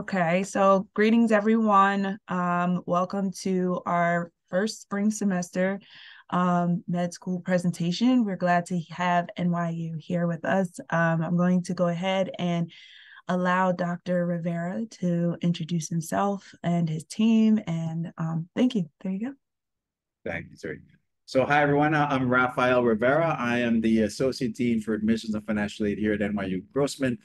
Okay, so greetings everyone. Um, welcome to our first spring semester um, med school presentation. We're glad to have NYU here with us. Um, I'm going to go ahead and allow Dr. Rivera to introduce himself and his team. And um, thank you. There you go. Thank you, sir. So hi, everyone. I'm Rafael Rivera. I am the Associate Dean for Admissions and Financial Aid here at NYU Grossman.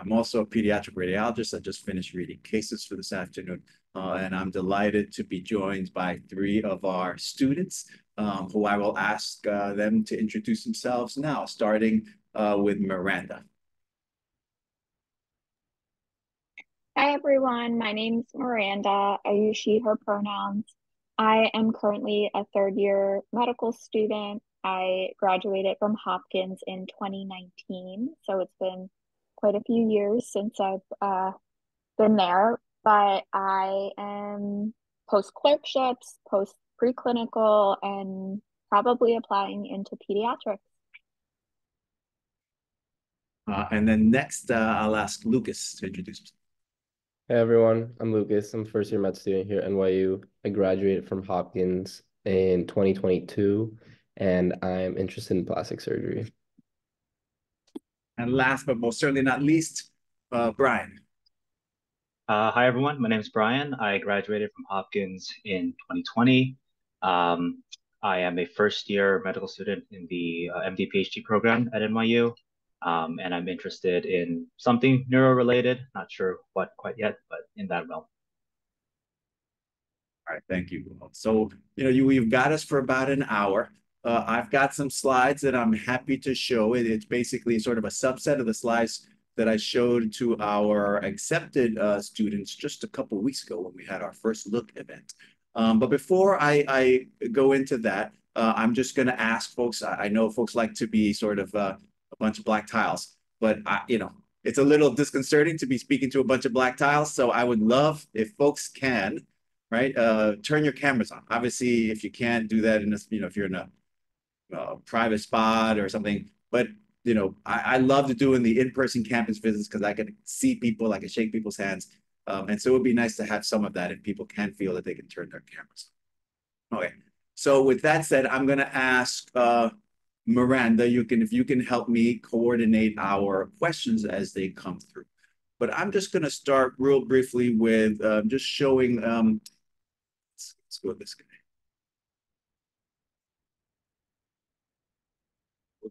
I'm also a pediatric radiologist. I just finished reading cases for this afternoon, uh, and I'm delighted to be joined by three of our students um, who I will ask uh, them to introduce themselves now, starting uh, with Miranda. Hi, everyone. My name is Miranda. I use she, her pronouns. I am currently a third year medical student. I graduated from Hopkins in 2019, so it's been quite a few years since I've uh, been there, but I am post clerkships, post preclinical, and probably applying into pediatrics. Uh, and then next, uh, I'll ask Lucas to introduce himself. Hey everyone, I'm Lucas. I'm first year med student here at NYU. I graduated from Hopkins in 2022 and I'm interested in plastic surgery. And last but most certainly not least, uh, Brian. Uh, hi, everyone. My name is Brian. I graduated from Hopkins in 2020. Um, I am a first year medical student in the uh, MD PhD program at NYU. Um, and I'm interested in something neuro related. Not sure what quite yet, but in that realm. All right, thank you. So, you know, you, you've got us for about an hour. Uh, I've got some slides that I'm happy to show. It, it's basically sort of a subset of the slides that I showed to our accepted uh, students just a couple weeks ago when we had our first look event. Um, but before I, I, go into that, uh, I'm just going to ask folks. I, I, know folks like to be sort of uh, a bunch of black tiles, but I, you know, it's a little disconcerting to be speaking to a bunch of black tiles. So I would love if folks can, right, uh, turn your cameras on. Obviously, if you can't do that in a, you know, if you're in a uh, private spot or something. But you know, I, I love to do the in-person campus visits because I can see people, I can shake people's hands. Um, and so it would be nice to have some of that if people can feel that they can turn their cameras Okay. So with that said, I'm going to ask uh, Miranda, you can if you can help me coordinate our questions as they come through. But I'm just going to start real briefly with uh, just showing. Um, let's, let's go with this guy.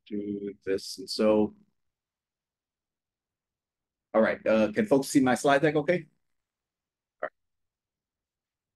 Do this. And so, all right, uh, can folks see my slide deck okay?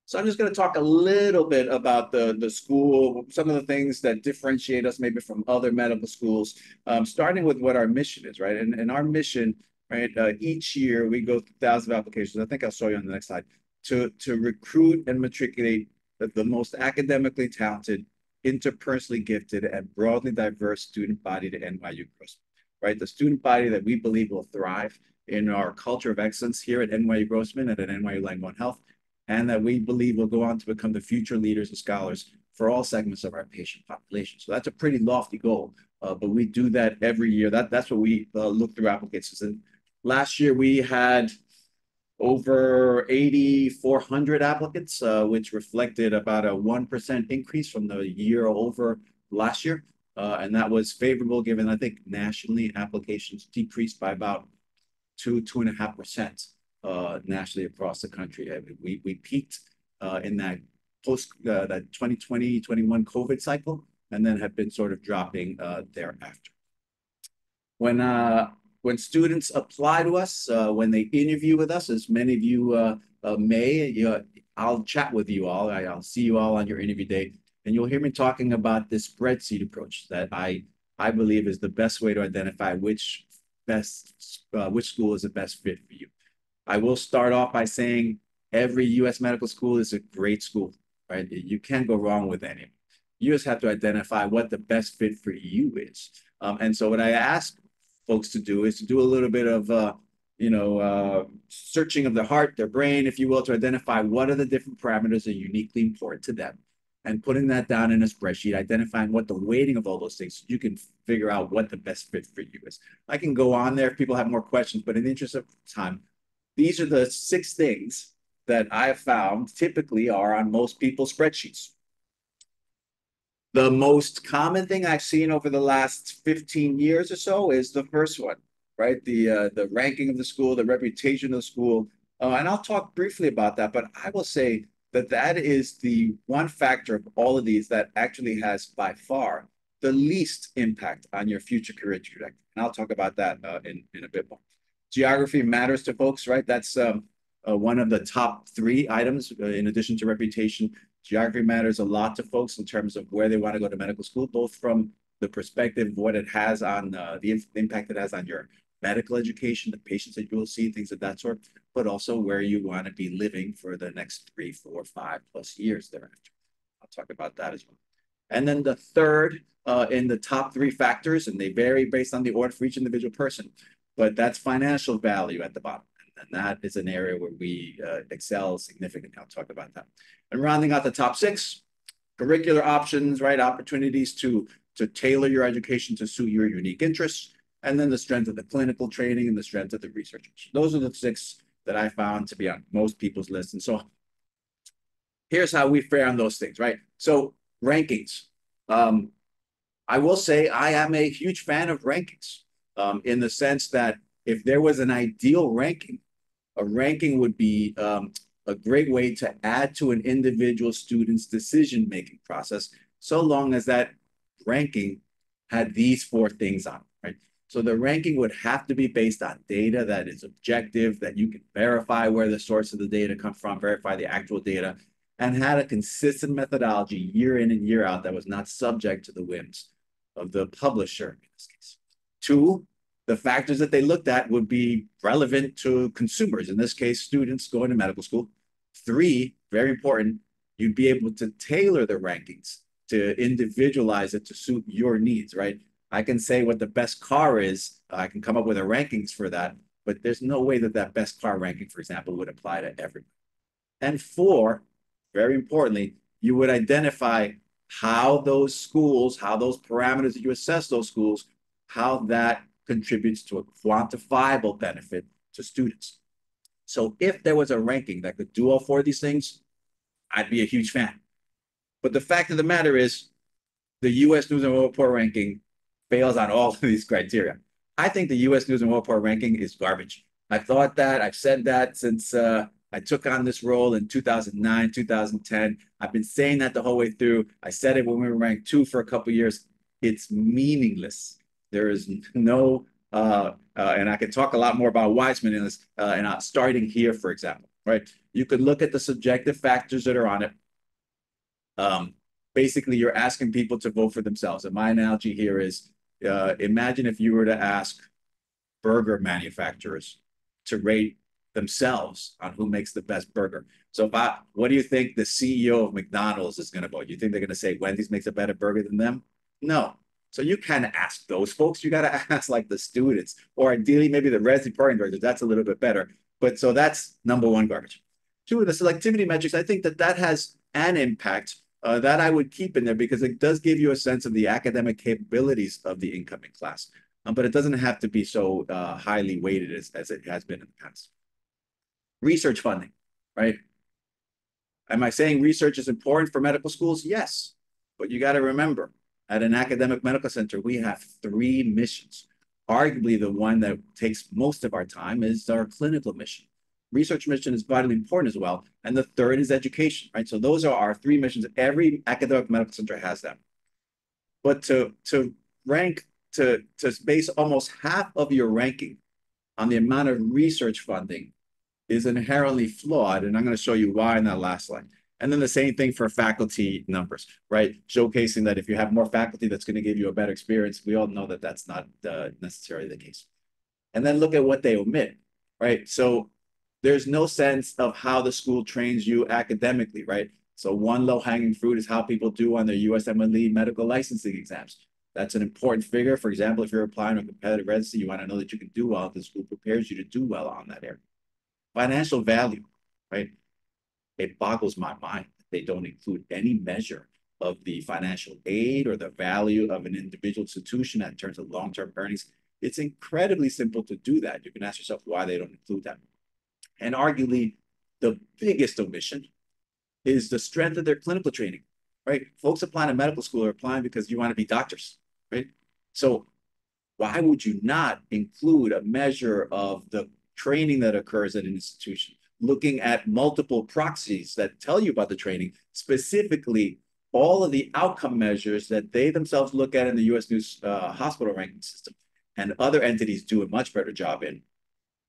So I'm just going to talk a little bit about the, the school, some of the things that differentiate us maybe from other medical schools, um, starting with what our mission is, right? And, and our mission, right, uh, each year we go through thousands of applications. I think I'll show you on the next slide, to, to recruit and matriculate the, the most academically talented interpersonally gifted and broadly diverse student body to NYU Grossman, right? The student body that we believe will thrive in our culture of excellence here at NYU Grossman and at NYU Langone Health, and that we believe will go on to become the future leaders and scholars for all segments of our patient population. So that's a pretty lofty goal, uh, but we do that every year. That That's what we uh, look through applications. And last year we had over 8,400 applicants, uh, which reflected about a 1% increase from the year over last year. Uh, and that was favorable given, I think, nationally applications decreased by about two, two and a half percent uh, nationally across the country. We, we peaked in that post, that 2020, 21 COVID cycle, and then have been sort of dropping thereafter. When when students apply to us, uh, when they interview with us, as many of you uh, uh, may, you I'll chat with you all. I, will see you all on your interview day, and you'll hear me talking about this spreadsheet approach that I I believe is the best way to identify which best uh, which school is the best fit for you. I will start off by saying every U.S. medical school is a great school, right? You can't go wrong with any. You just have to identify what the best fit for you is. Um, and so what I ask folks to do is to do a little bit of, uh, you know, uh, searching of the heart, their brain, if you will, to identify what are the different parameters that are uniquely important to them and putting that down in a spreadsheet, identifying what the weighting of all those things, so you can figure out what the best fit for you is. I can go on there if people have more questions, but in the interest of time, these are the six things that I've found typically are on most people's spreadsheets. The most common thing I've seen over the last 15 years or so is the first one, right? The uh, the ranking of the school, the reputation of the school. Uh, and I'll talk briefly about that, but I will say that that is the one factor of all of these that actually has by far the least impact on your future career trajectory. And I'll talk about that uh, in, in a bit more. Geography matters to folks, right? That's um, uh, one of the top three items uh, in addition to reputation. Geography matters a lot to folks in terms of where they want to go to medical school, both from the perspective of what it has on uh, the impact it has on your medical education, the patients that you will see, things of that sort, but also where you want to be living for the next three, four, five plus years thereafter. I'll talk about that as well. And then the third uh, in the top three factors, and they vary based on the order for each individual person, but that's financial value at the bottom. And that is an area where we uh, excel significantly. I'll talk about that. And rounding out the top six, curricular options, right? Opportunities to, to tailor your education to suit your unique interests and then the strength of the clinical training and the strength of the research. Those are the six that I found to be on most people's list. And so here's how we fare on those things, right? So rankings. Um, I will say I am a huge fan of rankings um, in the sense that if there was an ideal ranking, a ranking would be um, a great way to add to an individual student's decision-making process, so long as that ranking had these four things on right? So the ranking would have to be based on data that is objective, that you can verify where the source of the data come from, verify the actual data, and had a consistent methodology year in and year out that was not subject to the whims of the publisher in this case. Two, the factors that they looked at would be relevant to consumers, in this case, students going to medical school. Three, very important, you'd be able to tailor the rankings to individualize it to suit your needs, right? I can say what the best car is. I can come up with a rankings for that, but there's no way that that best car ranking, for example, would apply to everyone. And four, very importantly, you would identify how those schools, how those parameters that you assess those schools, how that contributes to a quantifiable benefit to students. So if there was a ranking that could do all four of these things, I'd be a huge fan. But the fact of the matter is, the U.S. News and World Report ranking fails on all of these criteria. I think the U.S. News and World Report ranking is garbage. I thought that. I've said that since uh, I took on this role in 2009, 2010. I've been saying that the whole way through. I said it when we were ranked two for a couple years. It's meaningless. There is no, uh, uh, and I can talk a lot more about Weisman in this, uh, and starting here, for example, right? You could look at the subjective factors that are on it. Um, basically, you're asking people to vote for themselves. And my analogy here is uh, imagine if you were to ask burger manufacturers to rate themselves on who makes the best burger. So if I, what do you think the CEO of McDonald's is going to vote? You think they're going to say Wendy's makes a better burger than them? No. So you of ask those folks. You got to ask like the students, or ideally maybe the resident program directors. That's a little bit better. But so that's number one garbage. Two, of the selectivity metrics. I think that that has an impact uh, that I would keep in there because it does give you a sense of the academic capabilities of the incoming class. Um, but it doesn't have to be so uh, highly weighted as, as it has been in the past. Research funding, right? Am I saying research is important for medical schools? Yes, but you got to remember, at an academic medical center, we have three missions. Arguably, the one that takes most of our time is our clinical mission research mission is vitally important as well. And the third is education, right? So those are our three missions. Every academic medical center has them. But to, to rank, to, to base almost half of your ranking on the amount of research funding is inherently flawed. And I'm going to show you why in that last slide. And then the same thing for faculty numbers, right? Showcasing that if you have more faculty, that's going to give you a better experience. We all know that that's not uh, necessarily the case. And then look at what they omit, right? So there's no sense of how the school trains you academically, right? So one low-hanging fruit is how people do on their USMLE medical licensing exams. That's an important figure. For example, if you're applying a competitive residency, you want to know that you can do well. The school prepares you to do well on that area. Financial value, right? It boggles my mind that they don't include any measure of the financial aid or the value of an individual institution in terms of long-term earnings. It's incredibly simple to do that. You can ask yourself why they don't include that. And arguably, the biggest omission is the strength of their clinical training, right? Folks applying to medical school are applying because you want to be doctors, right? So why would you not include a measure of the training that occurs at an institution? Looking at multiple proxies that tell you about the training, specifically all of the outcome measures that they themselves look at in the U.S. News uh, hospital ranking system, and other entities do a much better job in,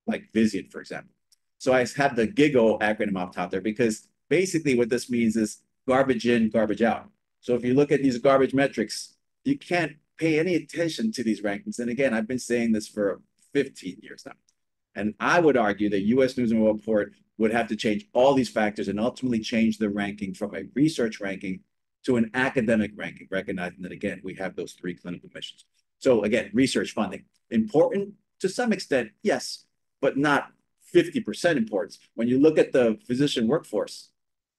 like Vizient, for example. So I have the GIGO acronym up top there because basically what this means is garbage in, garbage out. So if you look at these garbage metrics, you can't pay any attention to these rankings. And again, I've been saying this for 15 years now. And I would argue that US News and World Report would have to change all these factors and ultimately change the ranking from a research ranking to an academic ranking, recognizing that, again, we have those three clinical missions. So again, research funding, important to some extent, yes, but not 50% importance. When you look at the physician workforce,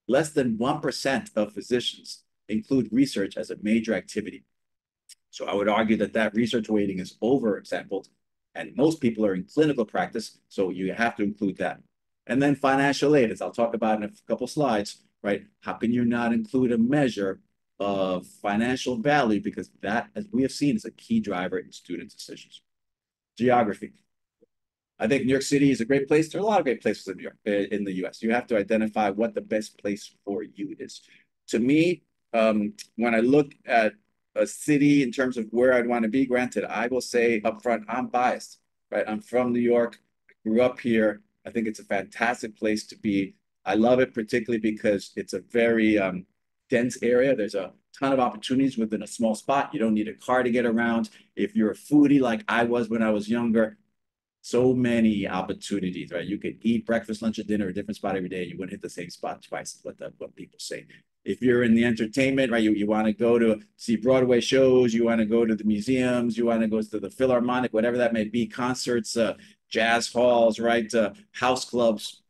less than 1% of physicians include research as a major activity. So I would argue that that research weighting is overexampled, and most people are in clinical practice, so you have to include that. And then financial aid, as I'll talk about in a couple slides, right? How can you not include a measure of financial value because that, as we have seen, is a key driver in student decisions. Geography. I think New York City is a great place. There are a lot of great places in New York, in the U.S. You have to identify what the best place for you is. To me, um, when I look at a city in terms of where I'd want to be, granted, I will say upfront, I'm biased, right? I'm from New York, I grew up here. I think it's a fantastic place to be. I love it particularly because it's a very um, dense area. There's a ton of opportunities within a small spot. You don't need a car to get around. If you're a foodie like I was when I was younger, so many opportunities, right? You could eat breakfast, lunch, and dinner, a different spot every day. You wouldn't hit the same spot twice, what the, what people say. If you're in the entertainment, right, you, you want to go to see Broadway shows, you want to go to the museums, you want to go to the Philharmonic, whatever that may be, concerts, uh, jazz halls, right, uh, house clubs.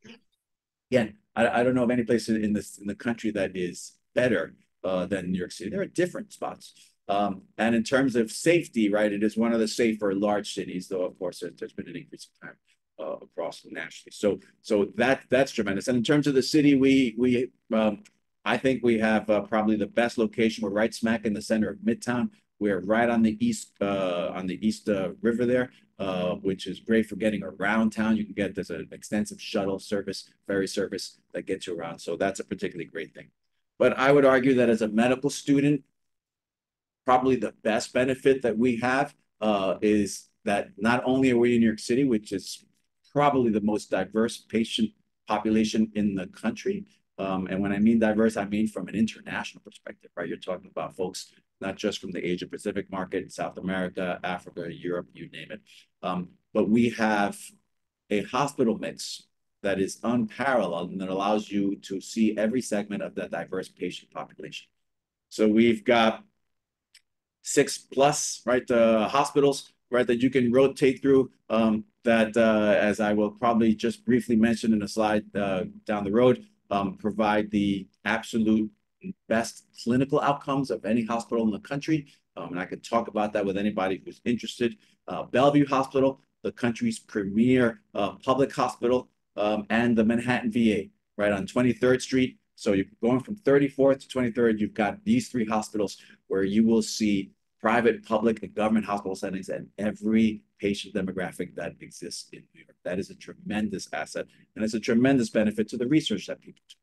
Again, I, I don't know of any place in this in the country that is better uh, than New York City. There are different spots. Um, and in terms of safety, right, it is one of the safer large cities, though, of course, there's been an increase in time uh, across nationally. So, so that that's tremendous. And in terms of the city, we we um, I think we have uh, probably the best location. We're right smack in the center of Midtown. We're right on the east uh, on the east uh, river there, uh, which is great for getting around town. You can get there's an extensive shuttle service, ferry service that gets you around. So that's a particularly great thing. But I would argue that as a medical student, probably the best benefit that we have uh, is that not only are we in New York City, which is probably the most diverse patient population in the country. Um, and when I mean diverse, I mean from an international perspective, right? You're talking about folks not just from the Asia Pacific market, South America, Africa, Europe, you name it. Um, but we have a hospital mix that is unparalleled and that allows you to see every segment of that diverse patient population. So we've got six plus, right, uh, hospitals, right, that you can rotate through um, that, uh, as I will probably just briefly mention in a slide uh, down the road, um, provide the absolute best clinical outcomes of any hospital in the country. Um, and I could talk about that with anybody who's interested. Uh, Bellevue Hospital, the country's premier uh, public hospital, um, and the Manhattan VA, right on 23rd Street. So you're going from 34th to 23rd, you've got these three hospitals where you will see private, public, and government hospital settings and every patient demographic that exists in New York. That is a tremendous asset, and it's a tremendous benefit to the research that people do.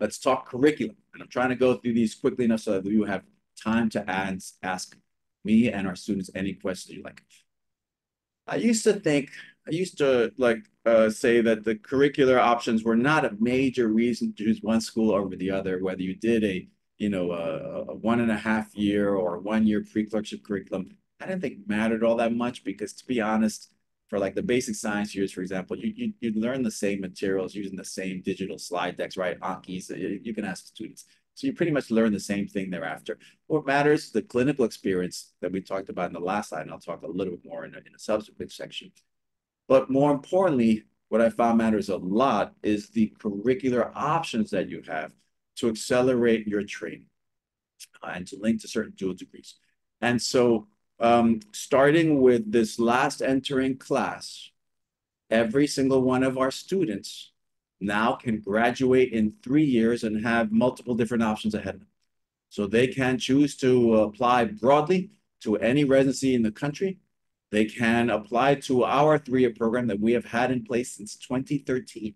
Let's talk curriculum. And I'm trying to go through these quickly enough so that you have time to ask, ask me and our students any questions you like. I used to think I used to like uh, say that the curricular options were not a major reason to choose one school over the other, whether you did a you know a, a one and a half year or one year pre-clerkship curriculum. I didn't think mattered all that much because to be honest, for like the basic science years, for example, you you you learn the same materials using the same digital slide decks, right? Ankis, uh, you, you can ask students. So you pretty much learn the same thing thereafter. What matters is the clinical experience that we talked about in the last slide, and I'll talk a little bit more in a, in a subsequent section. But more importantly, what I found matters a lot is the curricular options that you have to accelerate your training uh, and to link to certain dual degrees. And so um, starting with this last entering class, every single one of our students now can graduate in three years and have multiple different options ahead of them. So they can choose to apply broadly to any residency in the country. They can apply to our three-year program that we have had in place since 2013,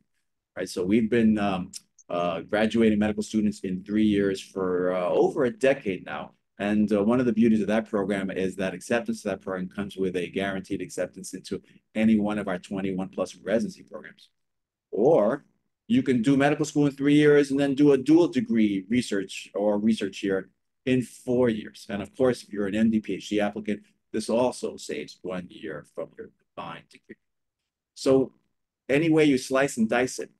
right? So we've been um, uh, graduating medical students in three years for uh, over a decade now. And uh, one of the beauties of that program is that acceptance to that program comes with a guaranteed acceptance into any one of our 21 plus residency programs. Or you can do medical school in three years and then do a dual degree research or research year in four years. And of course, if you're an MD PhD applicant, this also saves one year from your combined degree. So any way you slice and dice it,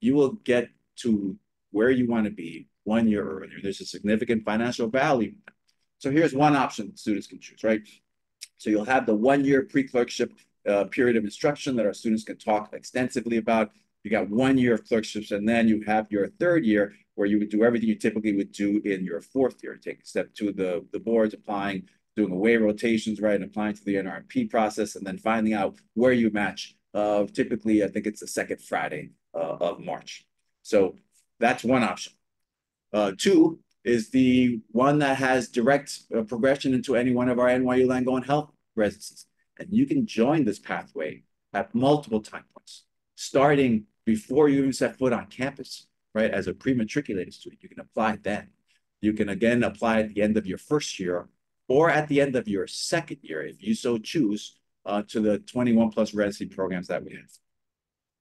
you will get to where you want to be one year earlier. There's a significant financial value. So here's one option students can choose, right? So you'll have the one-year pre-clerkship uh, period of instruction that our students can talk extensively about. You got one year of clerkships, and then you have your third year where you would do everything you typically would do in your fourth year. Take step two the, the boards, applying, doing away rotations, right, and applying to the NRMP process, and then finding out where you match. Uh, typically, I think it's the second Friday uh, of March. So that's one option. Uh, two is the one that has direct uh, progression into any one of our NYU Langone Health residencies. And you can join this pathway at multiple time points, starting before you even set foot on campus, right? As a pre-matriculated student, you can apply then. You can again apply at the end of your first year or at the end of your second year, if you so choose, uh, to the 21 plus residency programs that we have.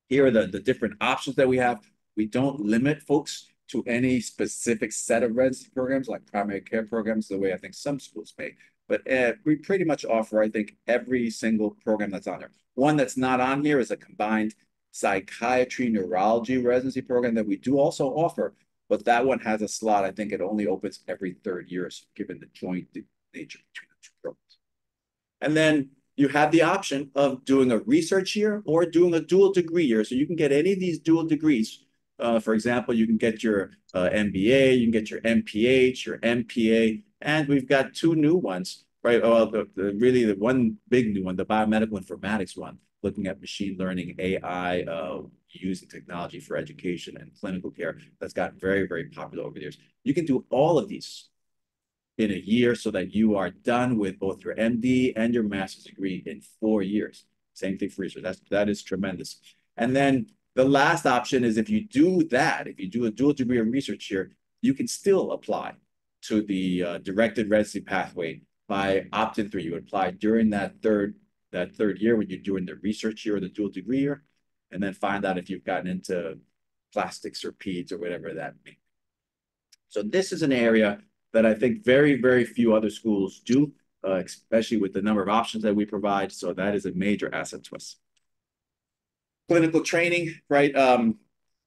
Here are the, the different options that we have. We don't limit folks to any specific set of residency programs like primary care programs, the way I think some schools may. But uh, we pretty much offer, I think, every single program that's on there. One that's not on here is a combined psychiatry neurology residency program that we do also offer, but that one has a slot. I think it only opens every third year, so given the joint nature between the two programs. And then you have the option of doing a research year or doing a dual degree year. So you can get any of these dual degrees. Uh, for example, you can get your uh, MBA, you can get your MPH, your MPA, and we've got two new ones, right? Well, the, the, really the one big new one, the biomedical informatics one, looking at machine learning, AI, uh, using technology for education and clinical care. That's gotten very, very popular over the years. You can do all of these in a year so that you are done with both your MD and your master's degree in four years. Same thing for research. That's, that is tremendous. And then the last option is if you do that, if you do a dual degree of research here, you can still apply to the uh, directed residency pathway by opt-in three. You apply during that third that third year when you're doing the research year or the dual degree year, and then find out if you've gotten into plastics or peds or whatever that may be. So this is an area that I think very, very few other schools do, uh, especially with the number of options that we provide. So that is a major asset to us. Clinical training, right? Um,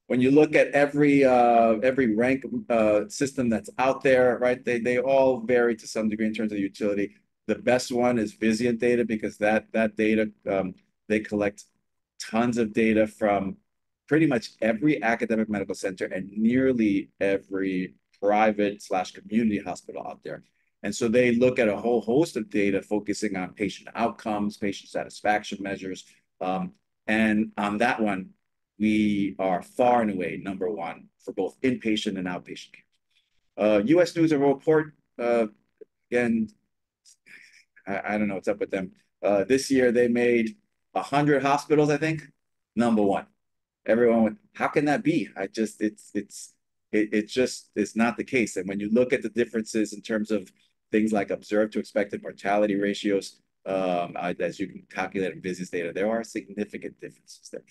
when you look at every uh, every rank uh, system that's out there, right? They they all vary to some degree in terms of utility. The best one is Vizient data because that that data um, they collect tons of data from pretty much every academic medical center and nearly every private slash community hospital out there. And so they look at a whole host of data focusing on patient outcomes, patient satisfaction measures. Um, and on that one, we are far and away number one for both inpatient and outpatient care. Uh, U.S. News and World Report, uh, again, I, don't know what's up with them. Uh, this year they made 100 hospitals, I think, number one. Everyone went, how can that be? I just, it's, it's, it, it just is not the case. And when you look at the differences in terms of things like observed to expected mortality ratios, um, as you can calculate in Vizient data, there are significant differences there.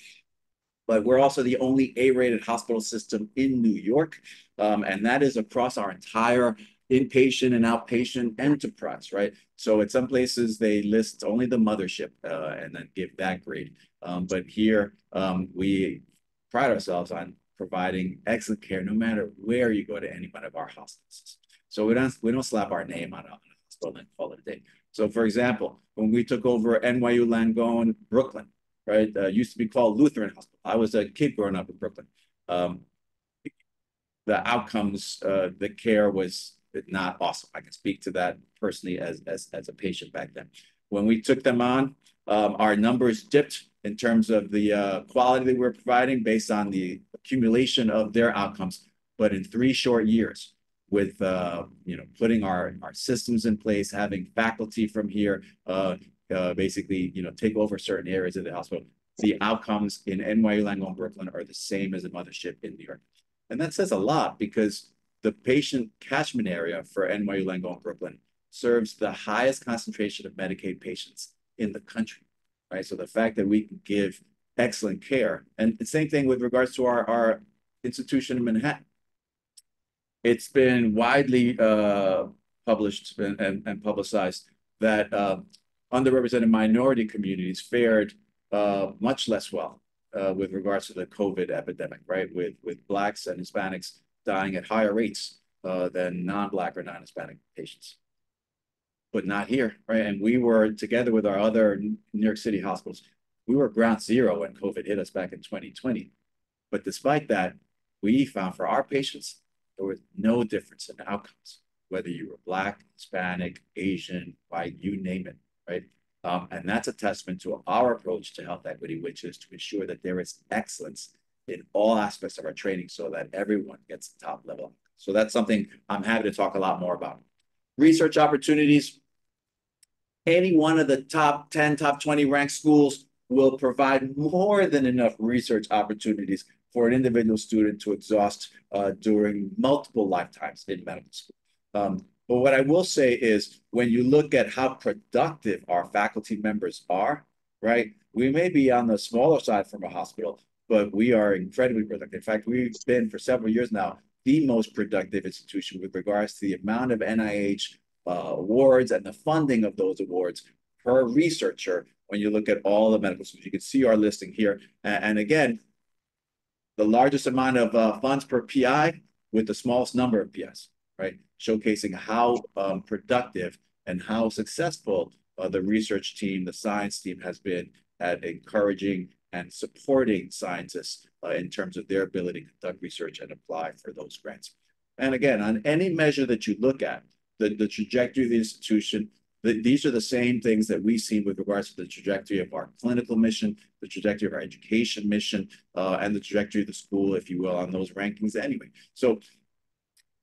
But we're also the only A-rated hospital system in New York, um, and that is across our entire inpatient and outpatient enterprise, right? So at some places they list only the mothership uh, and then give that grade. Um, but here um, we pride ourselves on providing excellent care no matter where you go to any one of our hospitals. So we don't we don't slap our name on a, on a hospital and call it a day. So for example, when we took over NYU Langone Brooklyn, right, uh, used to be called Lutheran Hospital. I was a kid growing up in Brooklyn. Um, the outcomes, uh, the care was not awesome. I can speak to that personally as, as, as a patient back then. When we took them on, Our numbers dipped in terms of the quality that we're providing based on the accumulation of their outcomes. But in three short years, with uh, you know, putting our our systems in place, having faculty from here uh, uh, basically you know, take over certain areas of the hospital, the outcomes in NYU Langone Brooklyn are the same as the mothership in New York. And that says a lot because the patient catchment area for NYU Langone Brooklyn serves the highest concentration of Medicaid patients in the country, right? So the fact that we can give excellent care, and the same thing with regards to our, our institution in Manhattan. It's been widely uh, published and and publicized that um, underrepresented minority communities fared uh, much less well uh, with regards to the COVID epidemic, right? With Blacks and Hispanics dying at higher rates than non-Black or non-Hispanic patients. But not here, right? And we were together with our other New York City hospitals. We were ground zero when COVID hit us back in 2020. But despite that, we found for our patients, there was no difference in outcomes, whether you were Black, Hispanic, Asian, white, you name it, right? Um, and that's a testament to our approach to health equity, which is to ensure that there is excellence in all aspects of our training so that everyone gets the top level. So that's something I'm happy to talk a lot more about. Research opportunities. Any one of the top 10, top 20 ranked schools will provide more than enough research opportunities for an individual student to exhaust uh, during multiple lifetimes in medical school. Um, but what I will say is when you look at how productive our faculty members are, right? We may be on the smaller side from a hospital, but we are incredibly productive. In fact, we've been for several years now the most productive institution with regards to the amount of NIH uh, awards and the funding of those awards per researcher. When you look at all the medical schools, you can see our listing here. And again, the largest amount of uh, funds per PI with the smallest number of PIs, right? Showcasing how um, productive and how successful uh, the research team, the science team has been at encouraging and supporting scientists uh, in terms of their ability to conduct research and apply for those grants. And again, on any measure that you look at, the, the trajectory of the institution, these are the same things that we've seen with regards to the trajectory of our clinical mission, the trajectory of our education mission, uh, and the trajectory of the school, if you will, on those rankings anyway. So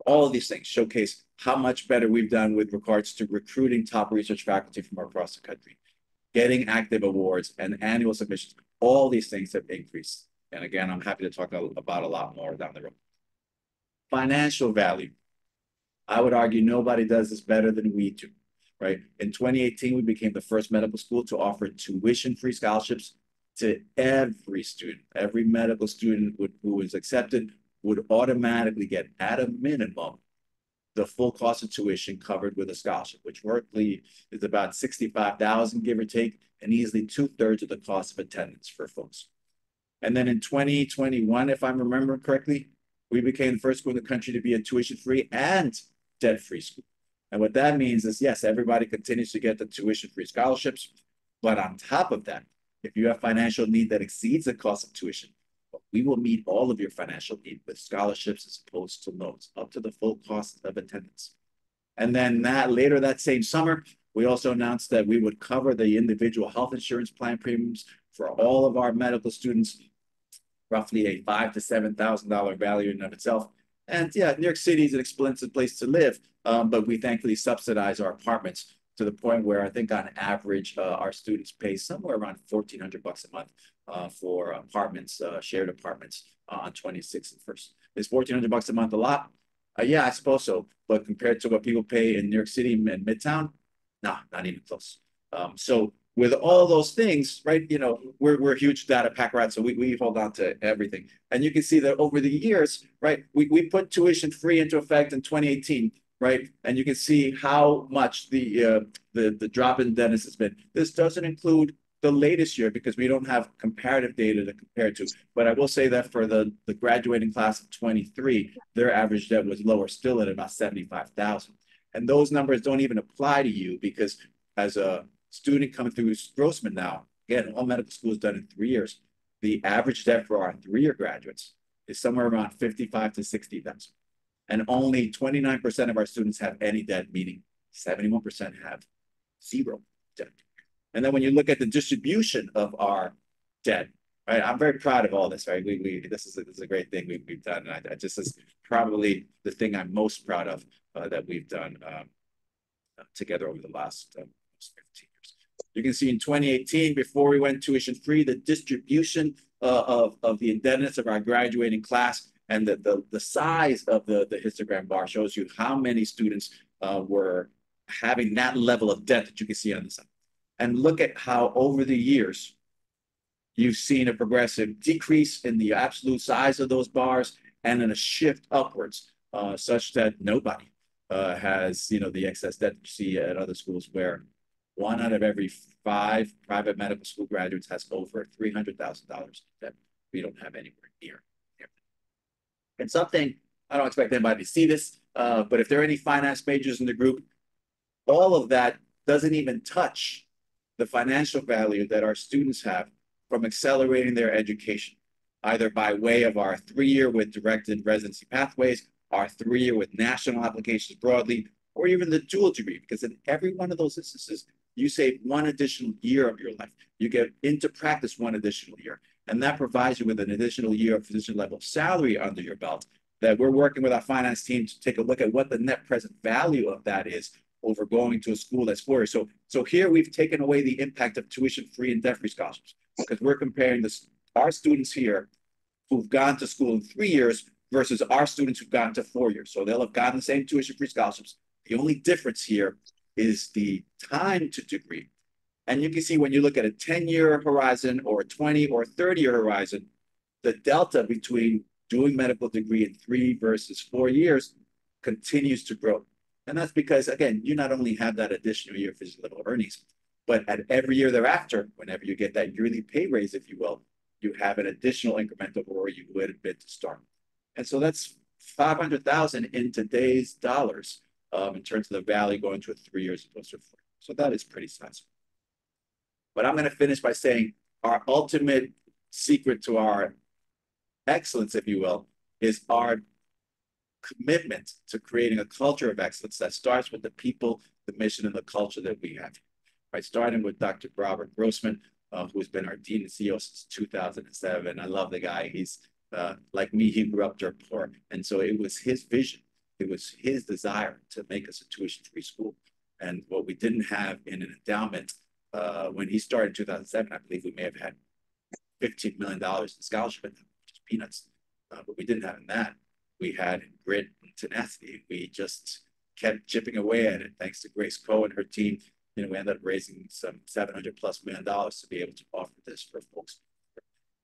all of these things showcase how much better we've done with regards to recruiting top research faculty from across the country, getting active awards and annual submissions. All these things have increased. And again, I'm happy to talk about a lot more down the road. Financial value. I would argue nobody does this better than we do, right? In 2018, we became the first medical school to offer tuition-free scholarships to every student. Every medical student who was accepted would automatically get, at a minimum, the full cost of tuition covered with a scholarship, which roughly is about 65,000, give or take, and easily two-thirds of the cost of attendance for folks. And then in 2021, if I'm remembering correctly, we became the first school in the country to be a tuition-free and debt-free school. And what that means is, yes, everybody continues to get the tuition-free scholarships. But on top of that, if you have financial need that exceeds the cost of tuition, we will meet all of your financial need with scholarships as opposed to loans up to the full cost of attendance. And then that later that same summer, we also announced that we would cover the individual health insurance plan premiums for all of our medical students, roughly a five to seven thousand dollar value in and of itself. And yeah, New York City is an expensive place to live, um, but we thankfully subsidize our apartments to the point where I think on average, uh, our students pay somewhere around 1400 bucks a month uh, for apartments, uh, shared apartments on 26th and First. Is 1400 bucks a month a lot? Yeah, I suppose so. But compared to what people pay in New York City and Midtown, nah, not even close. Um, so with all those things, right, you know, we're we're huge data pack rats, so we we hold on to everything. And you can see that over the years, right, we we put tuition-free into effect in 2018, right? And you can see how much the uh, the the drop in dentists has been. This doesn't include the latest year because we don't have comparative data to compare to. But I will say that for the the graduating class of 23, their average debt was lower, still at about 75,000. And those numbers don't even apply to you because as a student coming through Grossman now, again, all medical school is done in three years. The average debt for our three-year graduates is somewhere around 55 to 60 thousand. And only 29% of our students have any debt, meaning 71% have zero debt. And then when you look at the distribution of our debt, right? I'm very proud of all this, right? We, we this is a, this is a great thing we, we've done. And I, I just is probably the thing I'm most proud of uh, that we've done um, together over the last uh, 15 years. You can see in 2018, before we went tuition free, the distribution uh, of, of the indebtedness of our graduating class and the, the, the size of the, the histogram bar shows you how many students uh, were having that level of debt that you can see on the side. And look at how over the years, you've seen a progressive decrease in the absolute size of those bars and then a shift upwards uh, such that nobody uh, has, you know, the excess debt you see at other schools where one out of every five private medical school graduates has over $300,000 that we don't have anywhere near. And something, I don't expect anybody to see this, uh, but if there are any finance majors in the group, all of that doesn't even touch the financial value that our students have from accelerating their education, either by way of our three-year with directed residency pathways, our three-year with national applications broadly, or even the dual degree, because in every one of those instances, you save one additional year of your life. You get into practice one additional year. And that provides you with an additional year of physician level salary under your belt that we're working with our finance team to take a look at what the net present value of that is over going to a school that's four years. So, so here we've taken away the impact of tuition free and debt free scholarships because we're comparing this, our students here who've gone to school in three years versus our students who've gone to four years. So they'll have gotten the same tuition free scholarships. The only difference here is the time to degree. And you can see when you look at a 10 year horizon or a 20 or 30 year horizon, the delta between doing medical degree in three versus four years continues to grow. And that's because, again, you not only have that additional year of physical earnings, but at every year thereafter, whenever you get that yearly pay raise, if you will, you have an additional increment of where you would have been to start. And so that's 500,000 in today's dollars um, in terms of the value going to a three years opposed to four. So that is pretty sizable. But I'm going to finish by saying our ultimate secret to our excellence, if you will, is our commitment to creating a culture of excellence that starts with the people, the mission, and the culture that we have. Right, starting with Dr. Robert Grossman, uh, who's been our dean and CEO since 2007. I love the guy. He's uh, like me, he grew up dirt poor. And so it was his vision it was his desire to make us a tuition-free school. And what we didn't have in an endowment, uh, when he started in 2007, I believe we may have had $15 million in scholarship, which peanuts. Uh, but we didn't have in that. We had grit and tenacity. We just kept chipping away at it. Thanks to Grace Ko and her team, you know, we ended up raising some 700 plus million dollars to be able to offer this for folks.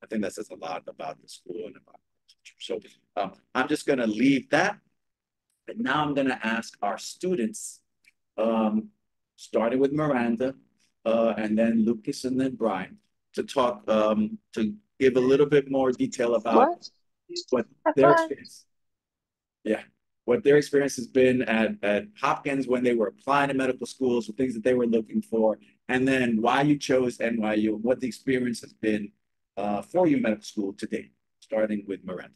I think that says a lot about the school and about the culture. So um, I'm just going to leave that but now I'm going to ask our students, um, starting with Miranda, uh, and then Lucas, and then Brian, to talk, um, to give a little bit more detail about what, what their experience. Yeah, what their experience has been at, at Hopkins when they were applying to medical schools, the things that they were looking for, and then why you chose NYU, what the experience has been uh, for you medical school today, starting with Miranda.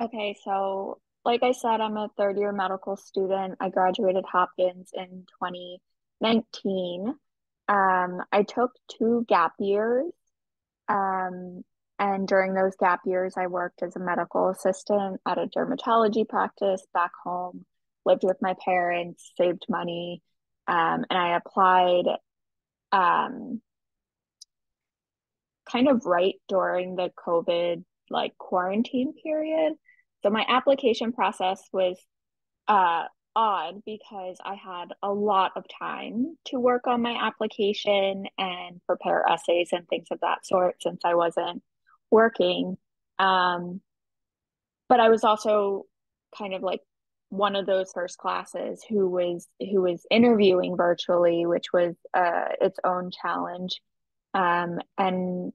Okay, so like I said, I'm a third year medical student. I graduated Hopkins in 2019. Um, I took two gap years. Um, and during those gap years, I worked as a medical assistant at a dermatology practice back home, lived with my parents, saved money, um, and I applied um, kind of right during the COVID like quarantine period. So my application process was uh, odd because I had a lot of time to work on my application and prepare essays and things of that sort since I wasn't working. Um, but I was also kind of like one of those first classes who was who was interviewing virtually, which was uh, its own challenge. Um, and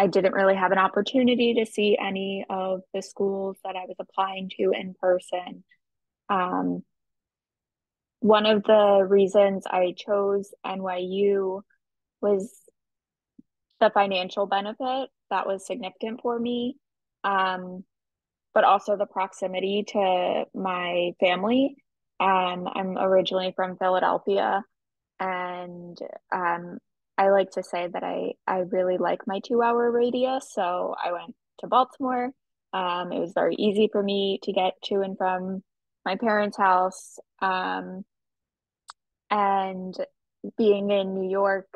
I didn't really have an opportunity to see any of the schools that I was applying to in person. Um, one of the reasons I chose NYU was the financial benefit that was significant for me, um, but also the proximity to my family. Um, I'm originally from Philadelphia, and um, I like to say that I I really like my two hour radius. So I went to Baltimore. Um, it was very easy for me to get to and from my parents' house. Um, and being in New York,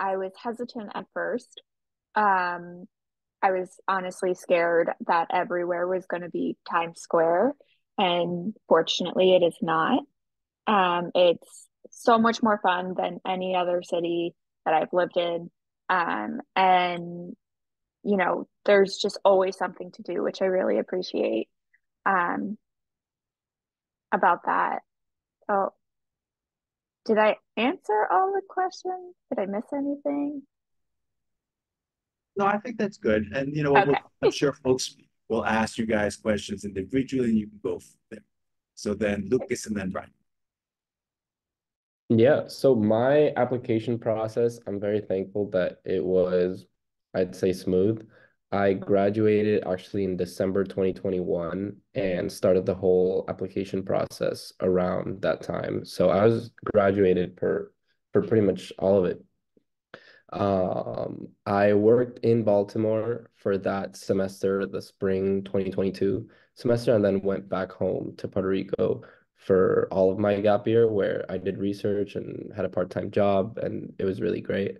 I was hesitant at first. Um, I was honestly scared that everywhere was going to be Times Square, and fortunately, it is not. Um, it's so much more fun than any other city that I've lived in. Um, and you know, there's just always something to do, which I really appreciate um, about that. So, did I answer all the questions? Did I miss anything? No, I think that's good. And you know, okay. I'm sure folks will ask you guys questions individually and you can go from there. So then Lucas and then Brian. Yeah, so my application process, I'm very thankful that it was, I'd say, smooth. I graduated actually in December 2021 and started the whole application process around that time. So I was graduated for for pretty much all of it. Um, I worked in Baltimore for that semester, the spring 2022 semester, and then went back home to Puerto Rico for all of my gap year where I did research and had a part-time job and it was really great.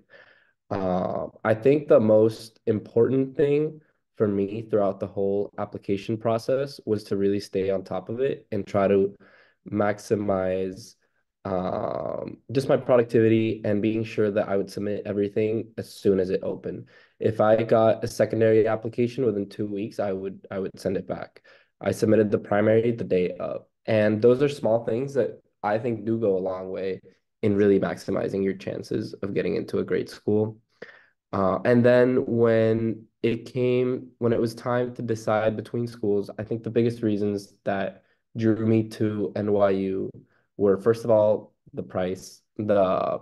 Uh, I think the most important thing for me throughout the whole application process was to really stay on top of it and try to maximize um, just my productivity and being sure that I would submit everything as soon as it opened. If I got a secondary application within two weeks, I would I would send it back. I submitted the primary the day of. And those are small things that I think do go a long way in really maximizing your chances of getting into a great school. Uh, and then when it came, when it was time to decide between schools, I think the biggest reasons that drew me to NYU were first of all the price, the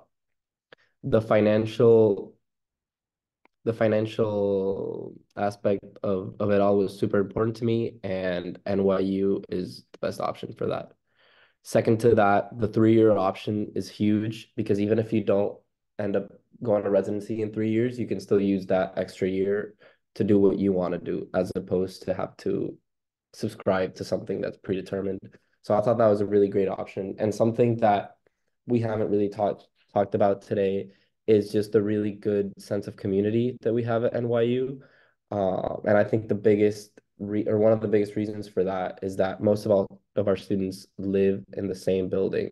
the financial the financial aspect of, of it all was super important to me, and NYU is the best option for that. Second to that, the three-year option is huge because even if you don't end up going to residency in three years, you can still use that extra year to do what you want to do as opposed to have to subscribe to something that's predetermined. So I thought that was a really great option and something that we haven't really talked talked about today is just the really good sense of community that we have at NYU. Uh, and I think the biggest re- or one of the biggest reasons for that is that most of all of our students live in the same building,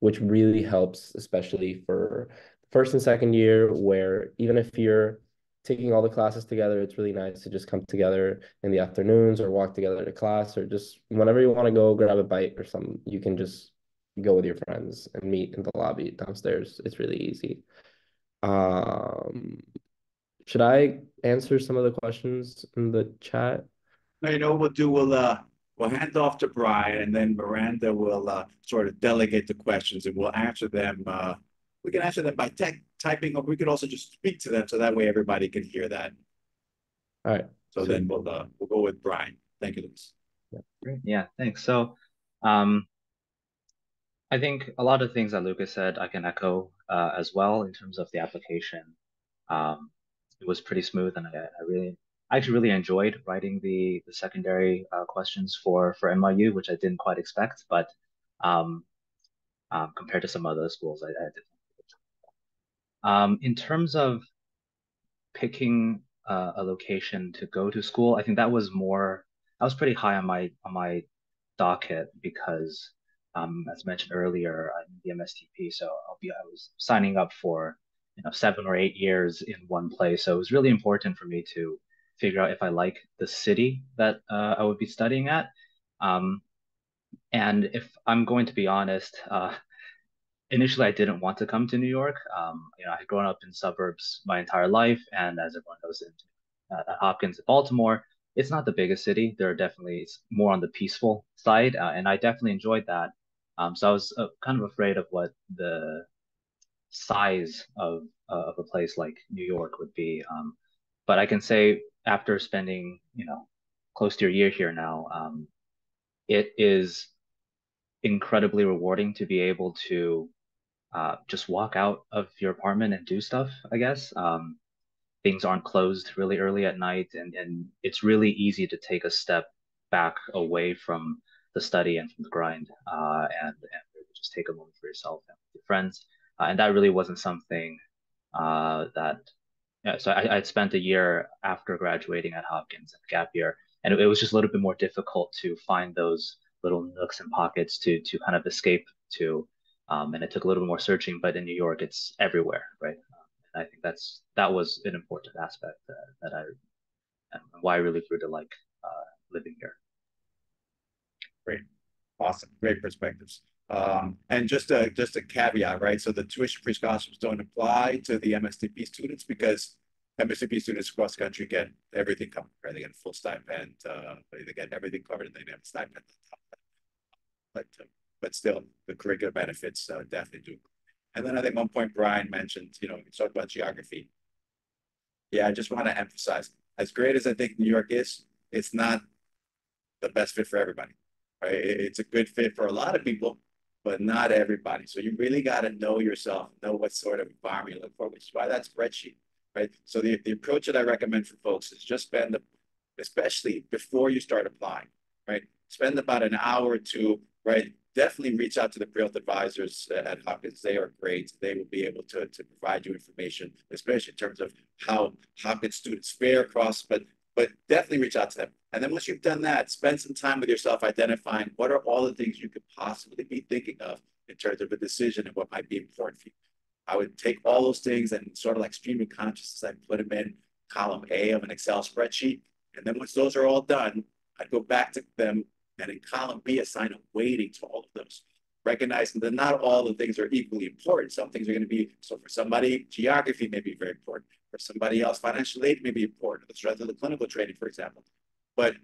which really helps, especially for first and second year, where even if you're taking all the classes together, it's really nice to just come together in the afternoons or walk together to class or just whenever you want to go grab a bite or something, you can just go with your friends and meet in the lobby downstairs. It's really easy. Um, should I answer some of the questions in the chat? No, you know what we'll do? We'll uh we'll hand off to Brian and then Miranda will uh sort of delegate the questions and we'll answer them. Uh, we can answer them by tech typing, or we could also just speak to them so that way everybody can hear that. All right. So, so then we'll uh, we'll go with Brian. Thank you, Lucas. Yeah, great. Yeah, thanks. So, um, I think a lot of things that Lucas said I can echo uh, as well in terms of the application. Um, it was pretty smooth, and I, I really, I actually really enjoyed writing the the secondary uh, questions for for NYU, which I didn't quite expect, but um, um, compared to some other schools, I, I did. Um, in terms of picking uh, a location to go to school, I think that was more. I was pretty high on my on my docket because um, as mentioned earlier, I'm the MSTP, so I'll be I was signing up for you know seven or eight years in one place. So it was really important for me to figure out if I like the city that uh, I would be studying at. Um, and if I'm going to be honest, uh, initially I didn't want to come to New York. Um, you know, I had grown up in suburbs my entire life, and as everyone knows, in uh, at Hopkins, in Baltimore, it's not the biggest city. There are definitely it's more on the peaceful side, uh, and I definitely enjoyed that. Um, so I was uh, kind of afraid of what the size of uh, of a place like New York would be. Um, but I can say after spending you know close to a year here now, um, it is incredibly rewarding to be able to uh, just walk out of your apartment and do stuff, I guess. Um, things aren't closed really early at night, and, and it's really easy to take a step back away from the study and from the grind uh, and, and just take a moment for yourself and your friends. Uh, and that really wasn't something uh, that, yeah, so I, I'd spent a year after graduating at Hopkins and gap year, and it, it was just a little bit more difficult to find those little nooks and pockets to to kind of escape to um, and it took a little bit more searching, but in New York, it's everywhere, right? I think that's that was an important aspect uh, that I and why I really grew to like uh, living here. Great, awesome, great perspectives. Um, and just a just a caveat, right? So the tuition free scholarships don't apply to the MSTP students because MSTP students across the country get everything covered, right? They get a full stipend, uh, they get everything covered, and they have a stipend. But uh, but still the curricular benefits uh, definitely do. And then I think one point Brian mentioned, you know, we talked about geography. Yeah, I just want to emphasize, as great as I think New York is, it's not the best fit for everybody, right? It's a good fit for a lot of people, but not everybody. So you really got to know yourself, know what sort of environment you look for, which is why that spreadsheet, right? So the, the approach that I recommend for folks is just spend, the, especially before you start applying, right? Spend about an hour or two, right? Definitely reach out to the pre-health advisors uh, at Hopkins. They are great. They will be able to, to provide you information, especially in terms of how Hopkins students fare across, but but definitely reach out to them. And then once you've done that, spend some time with yourself identifying what are all the things you could possibly be thinking of in terms of a decision and what might be important for you. I would take all those things and sort of like stream of consciousness, I put them in column A of an Excel spreadsheet. And then once those are all done, I'd go back to them and in column B, assign a weighting to all of those, recognizing that not all the things are equally important. Some things are going to be, so for somebody, geography may be very important. For somebody else, financial aid may be important, the strength of the clinical training, for example. But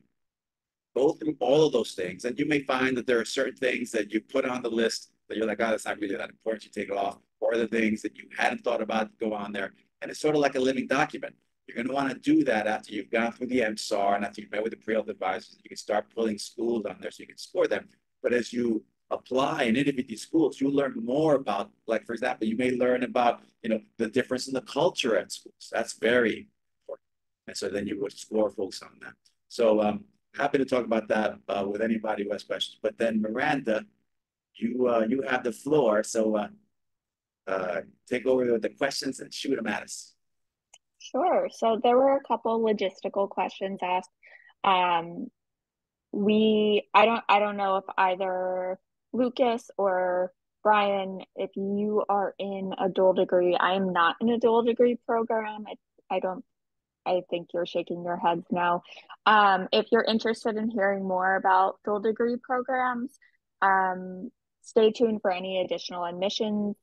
go through all of those things, and you may find that there are certain things that you put on the list that you're like, oh, that's not really that important, you take it off, or the things that you hadn't thought about go on there. And it's sort of like a living document. You're going to want to do that after you've gone through the MSAR and after you've met with the pre-health advisors. You can start pulling schools on there so you can score them. But as you apply and interview these schools, you learn more about, like, for example, you may learn about, you know, the difference in the culture at schools. That's very important. And so then you would score folks on that. So um, happy to talk about that uh, with anybody who has questions. But then Miranda, you uh, you have the floor. So uh, uh, take over with the questions and shoot them at us. Sure. So there were a couple logistical questions asked. Um, we, I don't, I don't know if either Lucas or Brian, if you are in a dual degree, I am not in a dual degree program. I, I don't, I think you're shaking your heads now. Um, if you're interested in hearing more about dual degree programs, um, stay tuned for any additional admissions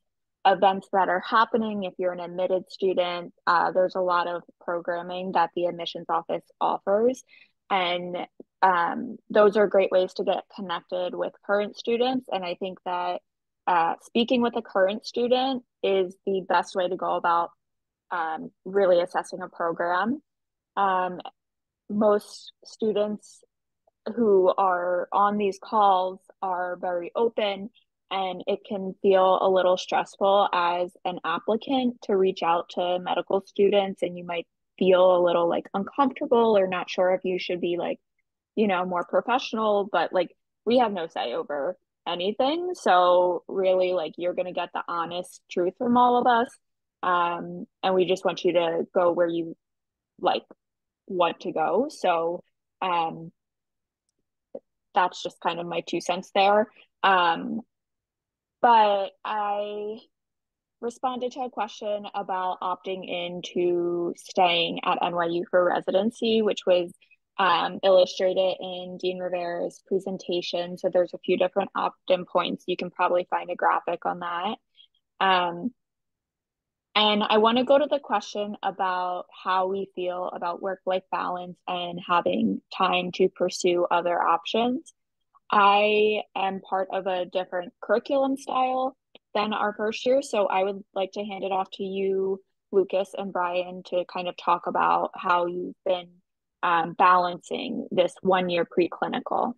events that are happening. If you're an admitted student, uh, there's a lot of programming that the admissions office offers. And um, those are great ways to get connected with current students. And I think that uh, speaking with a current student is the best way to go about um, really assessing a program. Um, most students who are on these calls are very open and it can feel a little stressful as an applicant to reach out to medical students and you might feel a little like uncomfortable or not sure if you should be like you know more professional but like we have no say over anything. So really like you're going to get the honest truth from all of us um and we just want you to go where you like want to go. So um that's just kind of my two cents there. Um but I responded to a question about opting into staying at NYU for residency, which was um, illustrated in Dean Rivera's presentation. So there's a few different opt-in points. You can probably find a graphic on that. Um, and I want to go to the question about how we feel about work-life balance and having time to pursue other options. I am part of a different curriculum style than our first year. So I would like to hand it off to you, Lucas and Brian, to kind of talk about how you've been um, balancing this one year preclinical.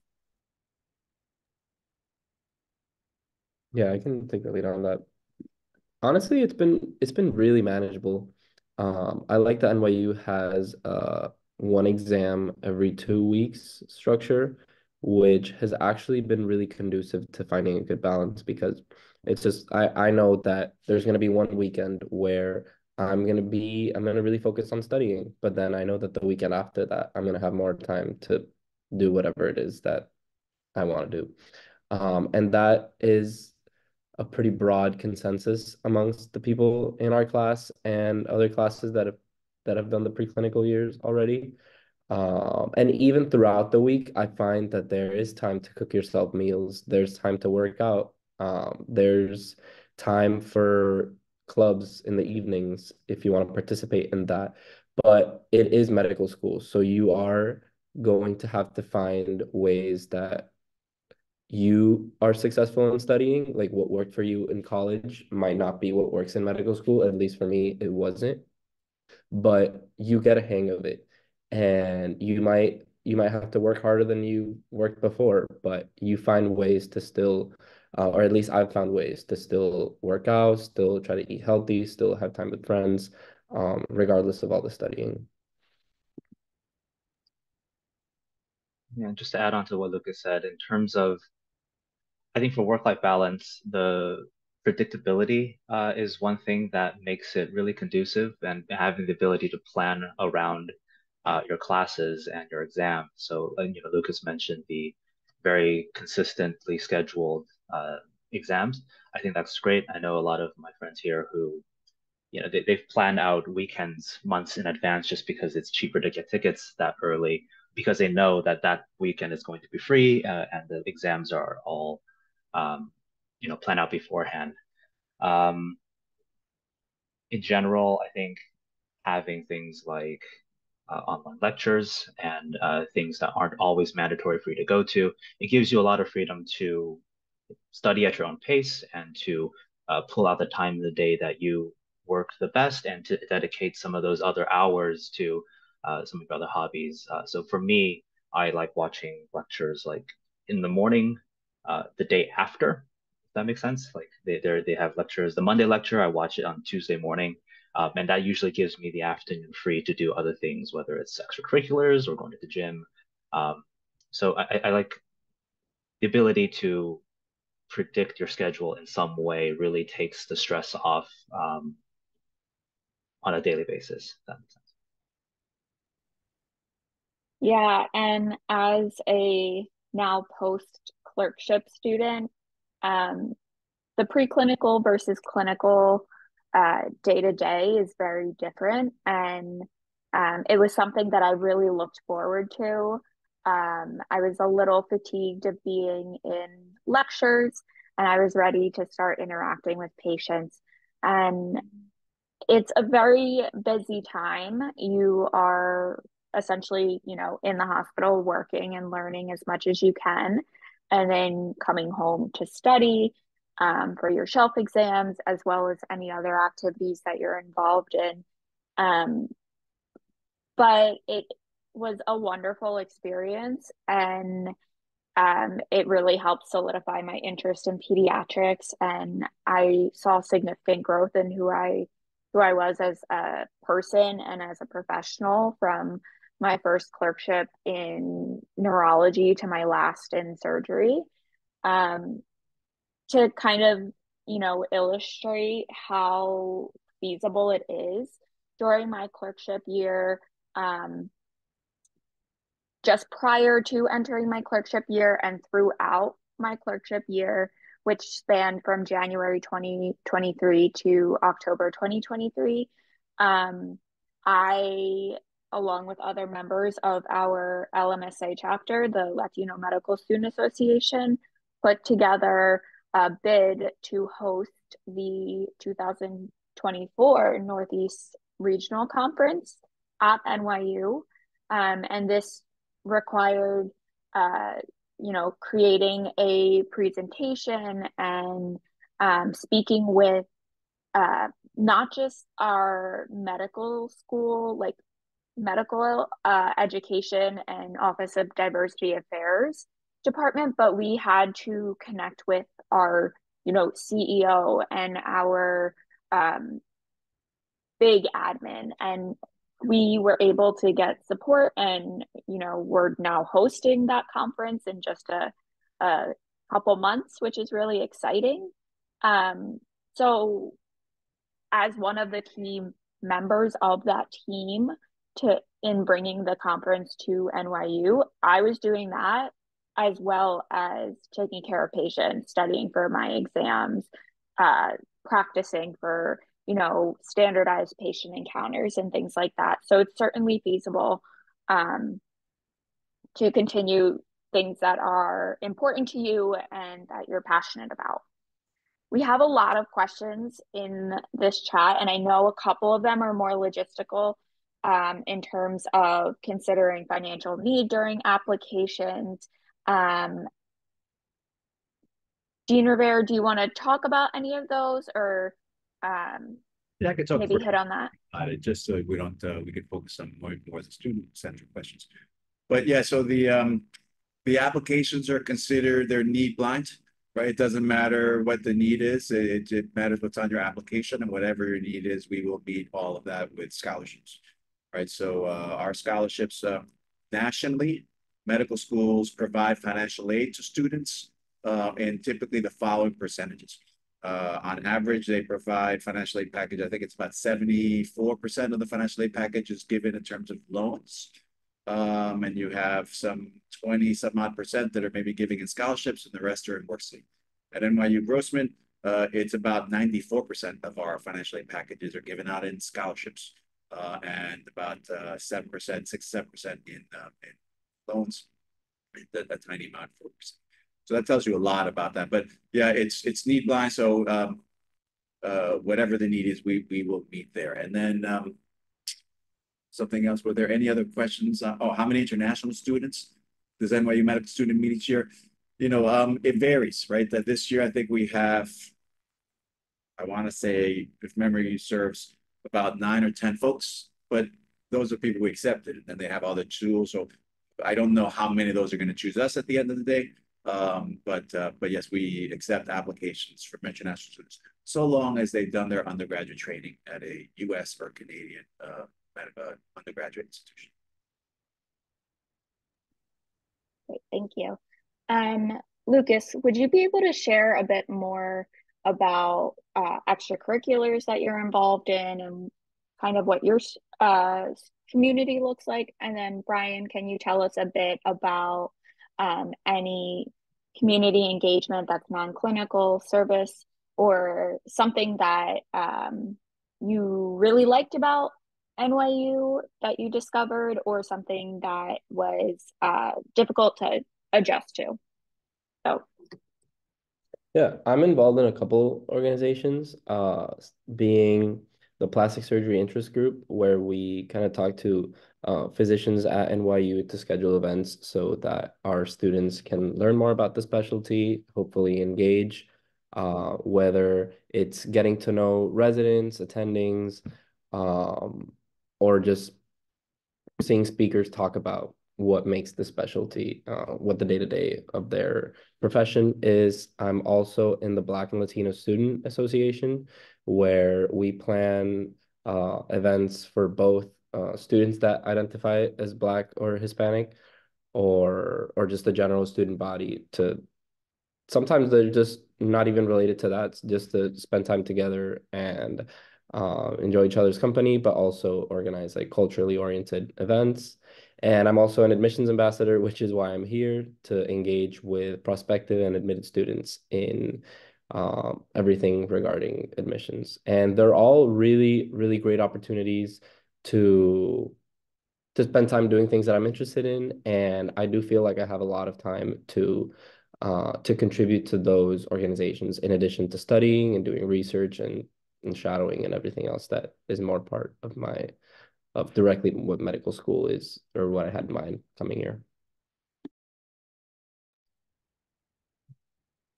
Yeah, I can take the lead on that. Honestly, it's been it's been really manageable. Um, I like that NYU has uh one exam every two weeks structure, which has actually been really conducive to finding a good balance because it's just I I know that there's gonna be one weekend where I'm gonna be I'm gonna really focus on studying, but then I know that the weekend after that I'm gonna have more time to do whatever it is that I want to do. Um, and that is a pretty broad consensus amongst the people in our class and other classes that have that have done the preclinical years already. Um, and even throughout the week, I find that there is time to cook yourself meals. There's time to work out. Um, there's time for clubs in the evenings if you want to participate in that. But it is medical school, so you are going to have to find ways that you are successful in studying. Like what worked for you in college might not be what works in medical school. At least for me, it wasn't. But you get a hang of it, and you might you might have to work harder than you worked before, but you find ways to still, uh, or at least I've found ways to still work out, still try to eat healthy, still have time with friends, um, regardless of all the studying. Yeah, just to add on to what Lucas said, in terms of, I think for work-life balance, the predictability uh, is one thing that makes it really conducive and having the ability to plan around uh, your classes and your exams. So, you know, Lucas mentioned the very consistently scheduled uh, exams. I think that's great. I know a lot of my friends here who, you know, they, they've planned out weekends months in advance just because it's cheaper to get tickets that early because they know that that weekend is going to be free uh, and the exams are all, um, you know, planned out beforehand. Um, in general, I think having things like uh, online lectures and uh, things that aren't always mandatory for you to go to. It gives you a lot of freedom to study at your own pace and to uh, pull out the time of the day that you work the best and to dedicate some of those other hours to uh, some of your other hobbies. Uh, so for me, I like watching lectures like in the morning, uh, the day after. If that makes sense. Like they they have lectures. The Monday lecture I watch it on Tuesday morning, um, and that usually gives me the afternoon free to do other things, whether it's extracurriculars or going to the gym. Um, so I, I like the ability to predict your schedule in some way really takes the stress off um, on a daily basis. Yeah, and as a now post clerkship student, um, the preclinical versus clinical day to day is very different. And um, it was something that I really looked forward to. Um, I was a little fatigued of being in lectures and I was ready to start interacting with patients. And it's a very busy time. You are essentially, you know, in the hospital working and learning as much as you can, and then coming home to study um, for your shelf exams, as well as any other activities that you're involved in. Um, but it was a wonderful experience and um, it really helped solidify my interest in pediatrics and i saw significant growth in who i who i was as a person and as a professional from my first clerkship in neurology to my last in surgery um, to kind of, you know, illustrate how feasible it is during my clerkship year, um, just prior to entering my clerkship year and throughout my clerkship year, which spanned from January 2023 to October 2023. Um, I, along with other members of our LMSA chapter, the Latino Medical Student Association, put together a bid to host the 2024 Northeast Regional Conference at NYU. Um, and this required, uh, you know, creating a presentation and um, speaking with uh, not just our medical school, like medical uh, education and Office of Diversity Affairs department, but we had to connect with our you know, CEO and our um, big admin. And we were able to get support and, you know, we're now hosting that conference in just a, a couple months, which is really exciting. Um, so as one of the key members of that team to in bringing the conference to NYU, I was doing that as well as taking care of patients, studying for my exams, uh, practicing for you know standardized patient encounters and things like that. So it's certainly feasible um, to continue things that are important to you and that you're passionate about. We have a lot of questions in this chat, and I know a couple of them are more logistical um, in terms of considering financial need during applications. Um, Dean Rivera, do you want to talk about any of those or um, yeah, I could talk maybe hit on that? Uh, just so we don't, uh, we could focus on more, more the student-centric questions. But yeah, so the um, the applications are considered they're need blind, right? It doesn't matter what the need is. It, it matters what's on your application and whatever your need is, we will meet all of that with scholarships, right? So uh, our scholarships uh, nationally, medical schools provide financial aid to students uh, and typically the following percentages. Uh, on average, they provide financial aid package. I think it's about 74% of the financial aid package is given in terms of loans. Um, and you have some 20 some odd percent that are maybe giving in scholarships and the rest are in work-study. At NYU Grossman, uh, it's about 94% of our financial aid packages are given out in scholarships uh, and about uh, 7%, 6 7% in, uh, in loans, a, a tiny amount, 4%. So that tells you a lot about that. But yeah, it's it's need blind. So um, uh, whatever the need is, we we will meet there. And then um, something else. Were there any other questions? Uh, oh, how many international students does NYU medical student meet each year? You know, um, it varies, right? That this year I think we have, I want to say, if memory serves, about nine or ten folks. But those are people we accepted, and they have all the tools. So I don't know how many of those are going to choose us at the end of the day. Um, but uh, but yes, we accept applications from international students so long as they've done their undergraduate training at a U.S. or Canadian uh, uh, undergraduate institution. Great, thank you. Um, Lucas, would you be able to share a bit more about uh, extracurriculars that you're involved in and kind of what your uh, community looks like? And then Brian, can you tell us a bit about um, any community engagement that's non-clinical service or something that um, you really liked about NYU that you discovered or something that was uh, difficult to adjust to? So, yeah, I'm involved in a couple organizations, uh, being the plastic surgery interest group, where we kind of talk to uh, physicians at NYU to schedule events so that our students can learn more about the specialty, hopefully engage, uh, whether it's getting to know residents, attendings, um, or just seeing speakers talk about what makes the specialty, uh, what the day-to-day -day of their profession is. I'm also in the Black and Latino Student Association, where we plan uh, events for both uh, students that identify as Black or Hispanic, or or just the general student body to sometimes they're just not even related to that, just to spend time together and uh, enjoy each other's company, but also organize like culturally oriented events. And I'm also an admissions ambassador, which is why I'm here to engage with prospective and admitted students in uh, everything regarding admissions. And they're all really, really great opportunities to to spend time doing things that I'm interested in. And I do feel like I have a lot of time to uh, to contribute to those organizations in addition to studying and doing research and, and shadowing and everything else that is more part of my of directly what medical school is or what I had in mind coming here.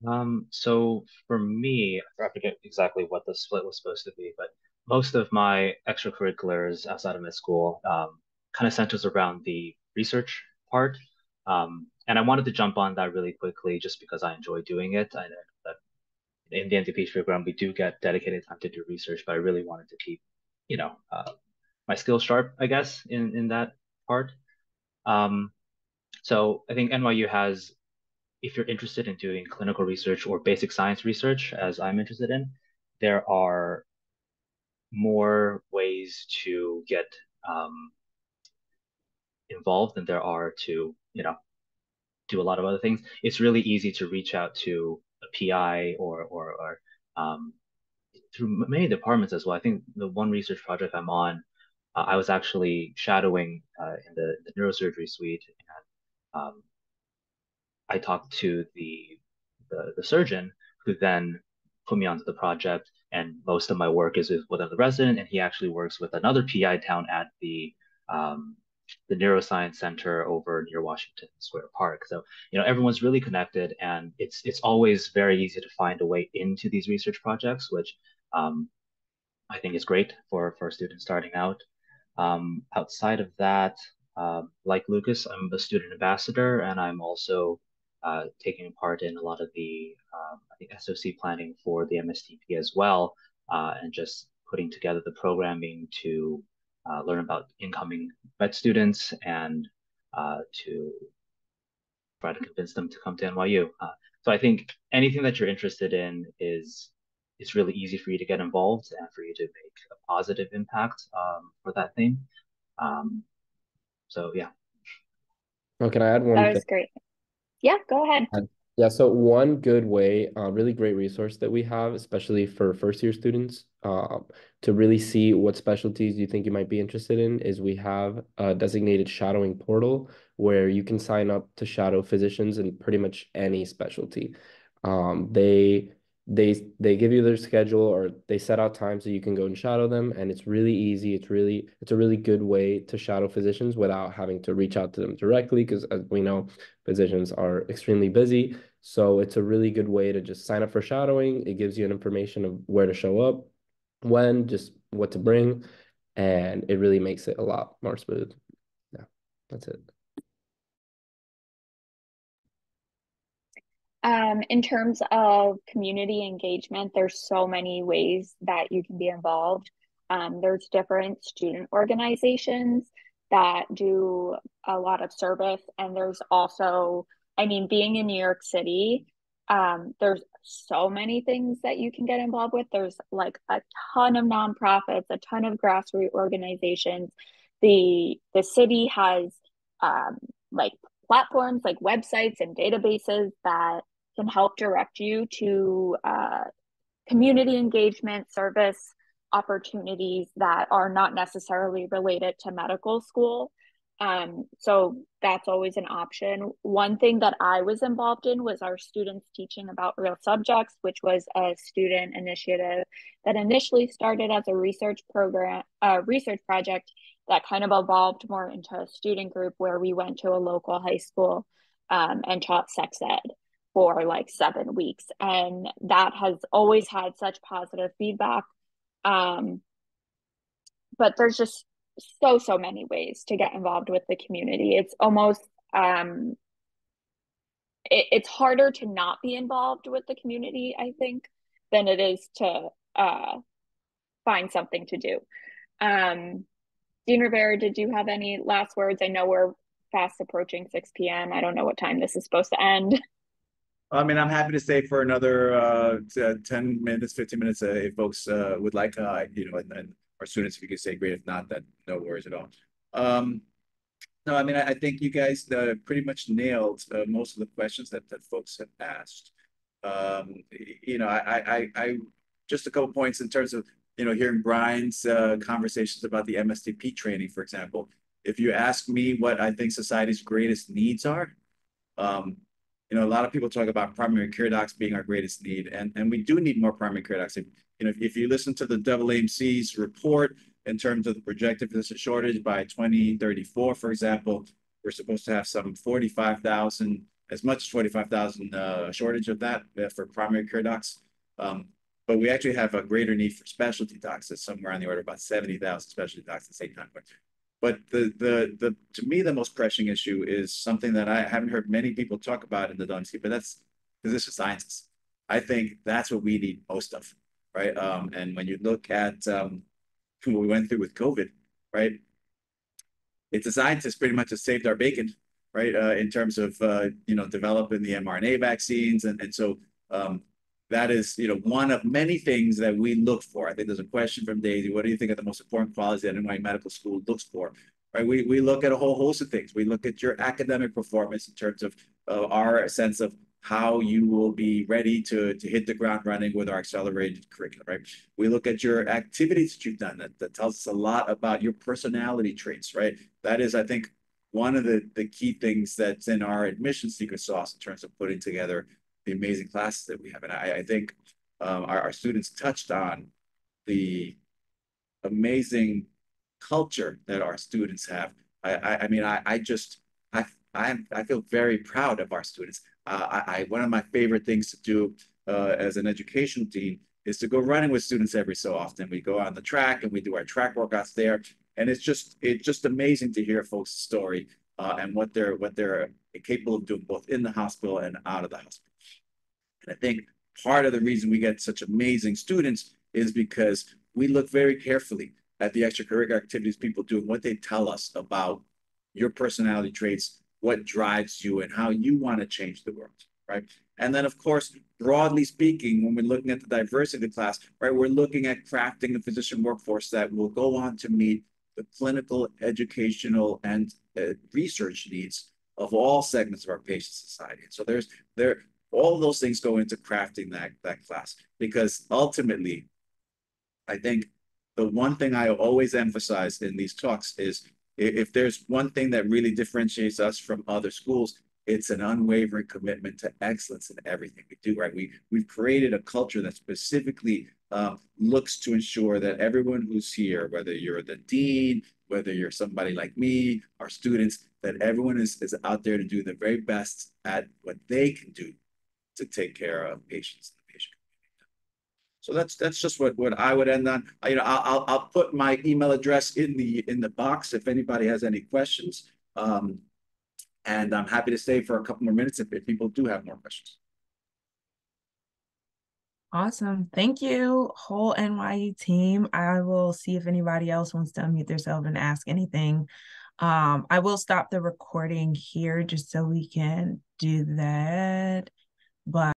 Um, so for me, I forget exactly what the split was supposed to be, but most of my extracurriculars outside of med school um, kind of centers around the research part. Um, and I wanted to jump on that really quickly just because I enjoy doing it. I know that in the MD-PhD program, we do get dedicated time to do research, but I really wanted to keep, you know, uh, my skills sharp, I guess, in in that part. Um, so I think NYU has, if you're interested in doing clinical research or basic science research, as I'm interested in, there are more ways to get um, involved than there are to, you know, do a lot of other things. It's really easy to reach out to a PI or or, or um, through many departments as well. I think the one research project I'm on, uh, I was actually shadowing uh, in the, the neurosurgery suite, and um, I talked to the, the the surgeon who then put me onto the project. And most of my work is with the resident, and he actually works with another PI down at the um, the neuroscience center over near Washington Square Park. So, you know, everyone's really connected and it's it's always very easy to find a way into these research projects, which um, I think is great for, for students starting out. Um, outside of that, uh, like Lucas, I'm a student ambassador and I'm also uh, taking part in a lot of the um, I think SOC planning for the MSTP as well, uh, and just putting together the programming to uh, learn about incoming med students and uh, to try to convince them to come to NYU. Uh, so I think anything that you're interested in is it's really easy for you to get involved and for you to make a positive impact um, for that thing. Um, so yeah. Oh, can I add one? That was great. Yeah, go ahead. Yeah, so one good way, uh, really great resource that we have, especially for first year students, uh, to really see what specialties you think you might be interested in, is we have a designated shadowing portal where you can sign up to shadow physicians in pretty much any specialty. Um, they they they give you their schedule or they set out time so you can go and shadow them and it's really easy it's really it's a really good way to shadow physicians without having to reach out to them directly because as we know physicians are extremely busy. So it's a really good way to just sign up for shadowing. It gives you an information of where to show up when just what to bring and it really makes it a lot more smooth. Yeah that's it Um, in terms of community engagement, there's so many ways that you can be involved. Um, there's different student organizations that do a lot of service, and there's also, I mean, being in New York City, um, there's so many things that you can get involved with. There's like a ton of nonprofits, a ton of grassroots organizations. The the city has um, like platforms like websites and databases that can help direct you to uh, community engagement service opportunities that are not necessarily related to medical school. Um, so that's always an option. One thing that I was involved in was our students teaching about real subjects, which was a student initiative that initially started as a research program, a research project that kind of evolved more into a student group where we went to a local high school um, and taught sex ed for like seven weeks. And that has always had such positive feedback. Um, but there's just so, so many ways to get involved with the community. It's almost, um, it, it's harder to not be involved with the community, I think, than it is to uh, find something to do. Um, Dean Rivera, did you have any last words? I know we're fast approaching 6 p.m. I don't know what time this is supposed to end. I mean, I'm happy to stay for another uh, ten minutes, fifteen minutes, uh, if folks uh, would like. Uh, you know, and, and our students, if you could say great. If not, then no worries at all. Um, no, I mean, I, I think you guys uh, pretty much nailed uh, most of the questions that that folks have asked. Um, you know, I, I, I, just a couple points in terms of you know hearing Brian's uh, conversations about the MSTP training, for example. If you ask me what I think society's greatest needs are, um, you know, a lot of people talk about primary care docs being our greatest need, and, and we do need more primary care docs. If, you know, if, if you listen to the AAMC's report in terms of the projected physician shortage by 2034, for example, we're supposed to have some 45,000, as much as 45,000 uh, shortage of that uh, for primary care docs. Um, but we actually have a greater need for specialty docs. that's somewhere on the order of about 70,000 specialty docs at the same time. But the the the to me the most pressing issue is something that I haven't heard many people talk about in the WMC, but that's physician scientists. I think that's what we need most of, right? Um, and when you look at um, what we went through with COVID, right? It's a scientist pretty much has saved our bacon, right? Uh, in terms of uh, you know developing the mRNA vaccines, and and so um, that is you know one of many things that we look for. I think there's a question from Daisy. What do you think are the most important qualities that NYU Medical School looks for? Right, we, we look at a whole host of things. We look at your academic performance in terms of uh, our sense of how you will be ready to, to hit the ground running with our accelerated curriculum, right? We look at your activities that you've done that, that tells us a lot about your personality traits, right? That is, I think, one of the, the key things that's in our admission secret sauce in terms of putting together the amazing classes that we have. And I, I think um, our, our students touched on the amazing culture that our students have. I, I, I mean, I, I just, I, I, I feel very proud of our students. Uh, I, I, one of my favorite things to do uh, as an educational dean is to go running with students every so often. We go on the track and we do our track workouts there, and it's just it's just amazing to hear folks' story uh, and what they're what they're capable of doing both in the hospital and out of the hospital. I think part of the reason we get such amazing students is because we look very carefully at the extracurricular activities people do and what they tell us about your personality traits, what drives you and how you want to change the world, right? And then, of course, broadly speaking, when we're looking at the diversity class, right, we're looking at crafting the physician workforce that will go on to meet the clinical, educational, and uh, research needs of all segments of our patient society. So there's there all those things go into crafting that that class because ultimately, I think the one thing I always emphasize in these talks is if there's one thing that really differentiates us from other schools, it's an unwavering commitment to excellence in everything we do, right? We, we've created a culture that specifically uh, looks to ensure that everyone who's here, whether you're the dean, whether you're somebody like me, our students, that everyone is, is out there to do the very best at what they can do to take care of patients in the patient community. so that's that's just what what I would end on. I, you know, I'll I'll put my email address in the in the box if anybody has any questions. Um, and I'm happy to stay for a couple more minutes if, if people do have more questions. Awesome. Thank you, whole NYU team. I will see if anybody else wants to unmute themselves and ask anything. Um, I will stop the recording here just so we can do that. But